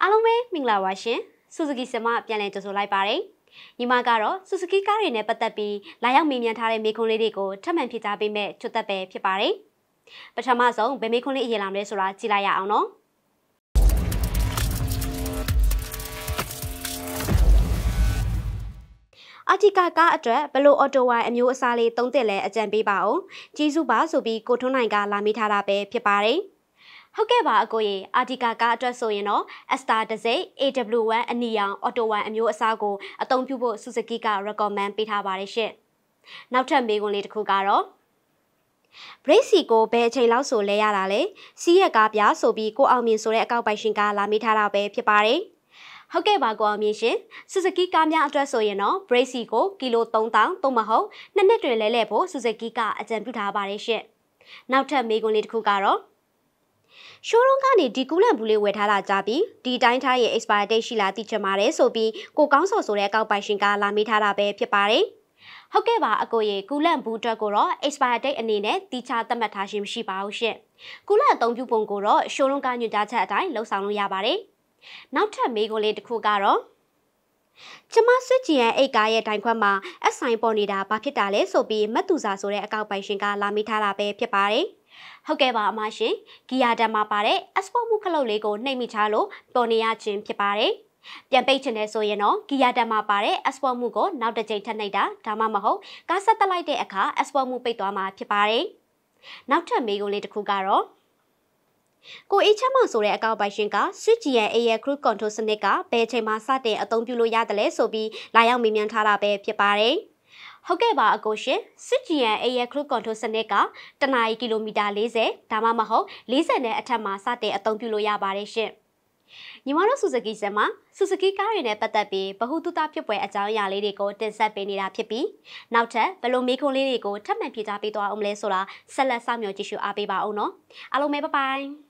အားလုံးပဲမင်္ဂလာပါရှင်ဆူဇူကီဆမပြန်လည်ကြိုဆိုလိုက်ပါတယ်ညီမကတော့ဆူဇူကီကားတွေနဲ့ပတ်သက်ပြီးလာရောက်မေးမြန်းထားတဲ့မေးခွန်းလေးတွေကိုထပ်မံဖြေကြားပေးမဲ့ချွတ်သက်ပဲဖြစ်ပါတယ်ပထမဆုံးဘယ်မေးခွန်းလေးအရင်လာမလဲဆိုတာကြည့်လိုက်ရအောင်နော်အာတီကာကားအတွက်ဘလို့အော်တိုဝိုင်အမျိုးအစားလေးသုံးသစ်လဲအကြံပေးပါအောင်ကြီးစုပါဆိုပြီးကိုထွန်းနိုင်ကလာမိထားတာပဲဖြစ်ပါတယ် ဟုတ်ကဲ့ပါအကိုရေအာတီကာကားအတွက်ဆိုရင်တော့ Astar တစိ AW1 အနီရောင် Auto 1အမျိုးအစားကိုအသုံးပြုဖို့ Suzuki က recommend ပေးထားပါတယ်ရှင့်နောက်ထပ်မေးခွန်းလေးတစ်ခုကတော့ brake စီကိုဘယ်အချိန်လောက်ဆိုလဲရတာလဲစီးရက်ကားပြဆိုပြီးကိုအောင်မြင်ဆိုတဲ့အကောက်ပိုင်ရှင်ကလာမိထားတာပဲဖြစ်ပါတယ်ဟုတ်ကဲ့ပါကိုအောင်မြင်ရှင်ဆူဇူကီကားများအတွက်ဆိုရင်တော့ brake စီကိုကီလို3000သုံးမဟုတ်နှစ်နှစ်တွင်လဲလဲဖို့ဆူဇူကီကအကြံပြုထားပါတယ်ရှင့်နောက်ထပ်မေးခွန်းလေးတစ်ခုကတော့ ရှိုးရုံးကနေဒီကူးလန့်ဘူးလေးဝယ်ထားတာကြပြီးဒီတိုင်းထားရဲ့ expire date ရှိလားသိချင်ပါတယ်ဆိုပြီးကိုကောင်းစော်ဆိုတဲ့အကောက်ပိုင်ရှင်ကလာမေးထားတာပဲဖြစ်ပါတယ်။ဟုတ်ကဲ့ပါအကိုရေကူလန့်ဘူးအတွက်ကိုတော့ expire date အနေနဲ့တိကျသတ်မှတ်ထားခြင်းမရှိပါဘူးရှင့်။ကူလန့်အသုံးပြုပုံကိုတော့ရှိုးရုံးကညွှန်ကြားချက်အတိုင်းလှုပ်ဆောင်လို့ရပါတယ်။နောက်ထပ်မေးခွန်းလေးတစ်ခုကတော့ကျမဆွကြည်ရန်အိတ်ကားရဲ့တိုင်ခွက်မှာအဆိုင်ပေါ်နေတာဘာဖြစ်တာလဲဆိုပြီးမတ်သူစာဆိုတဲ့အကောက်ပိုင်ရှင်ကလာမိထားတာပဲဖြစ်ပါတယ်။ ဟုတ်ကဲ့ပါအမရှင်ဂီယာတန်မှာပါတဲ့ export မှုခလုတ်လေးကိုနှိပ်မိချလို့ပေါ်နေရခြင်းဖြစ်ပါတယ်ပြန်ပိတ်ချင်တယ်ဆိုရင်တော့ဂီယာတန်မှာပါတဲ့ export မှုကိုနောက်တစ်ကြိမ်ထပ်နှိပ်တာဒါမှမဟုတ်ကားဆက်တက်လိုက်တဲ့အခါ export မှုပိတ်သွားမှာဖြစ်ပါတယ်နောက်ထပ်မေးခွန်းလေးတစ်ခုကတော့ကိုအေးချမ်းမဆိုတဲ့အကောက်ပိုင်ရှင်က Switch GN Air Cruise Control စနစ်ကဘယ်ချိန်မှစတင်အသုံးပြုလို့ရတယ်လဲဆိုပြီးလာရောက်မေးမြန်းထားတာပဲဖြစ်ပါတယ်။ ဟုတ်ကဲ့ပါအကိုရှင်စစ်ဂျီယန် Air Cruise Control စနစ်ကတနအီကီလိုမီတာ40ဒါမှမဟုတ်40နဲ့အထက်မှာစတင်အသုံးပြုလို့ရပါတယ်ရှင်ညီမတို့ဆူဇူကီစမှာဆူဇူကီကားတွေနဲ့ပတ်သက်ပြီးဗဟုသုတဖြစ်ပွဲအကြောင်းအရာလေးတွေကိုတင်ဆက်ပေးနေတာဖြစ်ပြီးနောက်ထပ်ဘယ်လိုမေးခွန်းလေးတွေကိုထပ်မံဖြေကြားပေးသွားအောင်လဲဆိုတာဆက်လက်စောင့်မျှော်ကြည့်ရှုအားပေးပါအောင်နော်အားလုံးပဲဘိုင်ဘိုင်